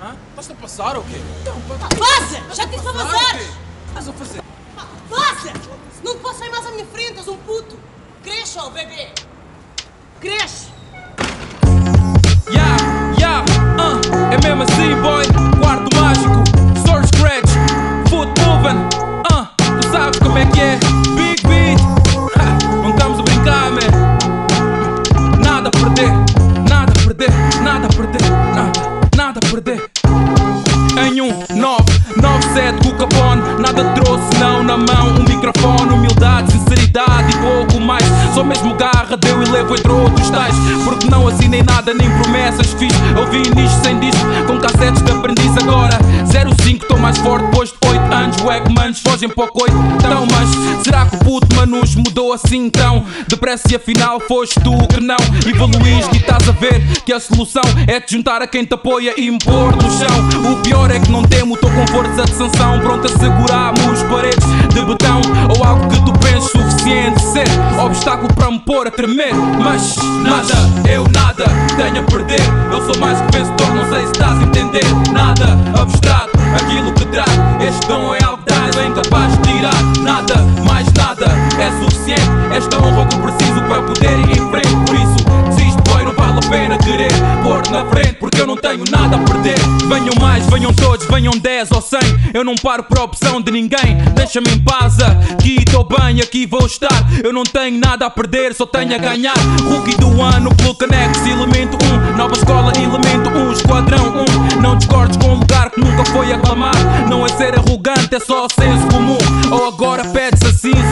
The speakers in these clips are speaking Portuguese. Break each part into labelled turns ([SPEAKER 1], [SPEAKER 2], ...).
[SPEAKER 1] Estás a passar ou quê? Então, pá,
[SPEAKER 2] Vaza! Já te disse para
[SPEAKER 1] o quê? Estás a fazer?
[SPEAKER 2] Pá, Vaza! Não te posso sair mais à minha frente, és um puto! Cresce, ó, bebê! Cresce!
[SPEAKER 3] 997 com o Capone. Nada trouxe não na mão Um microfone, humildade, sinceridade e pouco mais. Só mesmo garra deu e levo entre outros tais. Porque não assinei nada nem promessas fiz. Ouvi nisto sem disco com cassetes de aprendiz. Agora 05 estou mais forte. Depois de 8 anos Wackmans fogem para o coito Então mas será que o puto manus mudou assim então Depressa e afinal foste tu que não Evoluíste e estás a ver que a solução É te juntar a quem te apoia e pôr no chão força de sanção Pronto a segurarmos paredes de betão Ou algo que tu penses suficiente ser Obstáculo para me pôr a tremer. Mas nada, eu nada tenho a perder. Eu sou mais que vencedor, não sei se estás a entender. Nada abstrato, aquilo que trago Este dom é algo que é incapaz de tirar. Nada, mais nada, é suficiente. Esta honra que preciso para poder ir em frente. Por isso, a pena querer Pôr na frente, porque eu não tenho nada a perder. Venham mais, venham todos, venham 10 ou 100 Eu não paro por opção de ninguém. Deixa-me em paz, aqui estou bem, aqui vou estar. Eu não tenho nada a perder, só tenho a ganhar. Rookie do ano, pelo Canex, elemento 1 Nova escola, elemento 1, esquadrão 1 Não discordes com um lugar que nunca foi aclamar Não é ser arrogante, é só senso comum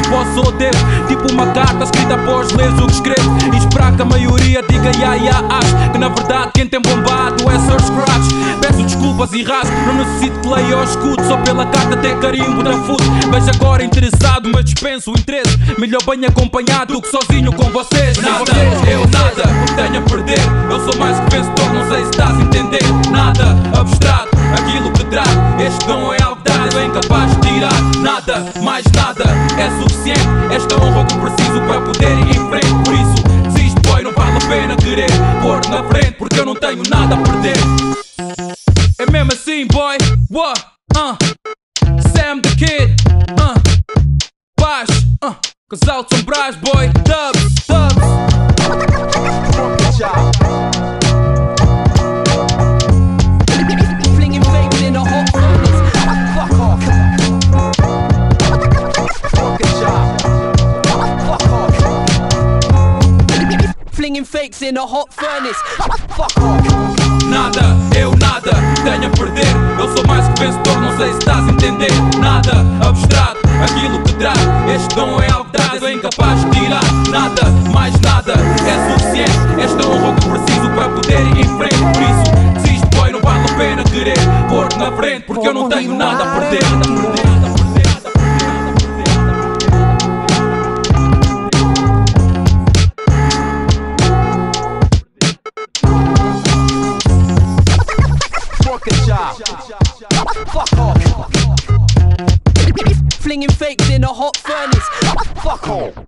[SPEAKER 3] posso ou devo Tipo uma carta escrita após leres o que escrevo E esperar que a maioria diga ya ya acho Que na verdade quem tem bombado é Sir Scratch Peço desculpas e rasgo, não necessito que leia ou escute Só pela carta até carimbo da food Vejo agora interessado, mas dispenso o interesse. Melhor bem acompanhado do que sozinho com vocês. Nada, eu nada tenho a perder. Eu sou mais que vencedor, não sei se estás a entender. Nada abstrato, aquilo que trago Este dom é algo dado, é incapaz de tirar Nada, mais nada, é suficiente Esta honra que preciso para poder ir em frente. Por isso, desisto boy, não vale a pena querer Pôr na frente, porque eu não tenho nada a perder. É mesmo assim boy, what, uh. Sam the Kid, uh. Bash, uh. Cause out some brass boy, dubs,
[SPEAKER 4] fakes in a hot furnace. Fuck off.
[SPEAKER 3] Nada, eu nada tenho a perder. Eu sou mais que vencedor, não sei se estás a entender. Nada, abstrato, aquilo que trago Este dom é algo dado, é incapaz de tirar. Nada, mais nada, é suficiente. Esta honra que preciso para poder ir em frente. Por isso, desisto, boy, não vale a pena querer Pôr-te na frente, porque eu não tenho nada a perder, nada a perder,
[SPEAKER 4] job. Fuck off. Flinging fakes in a hot furnace. Fuck off.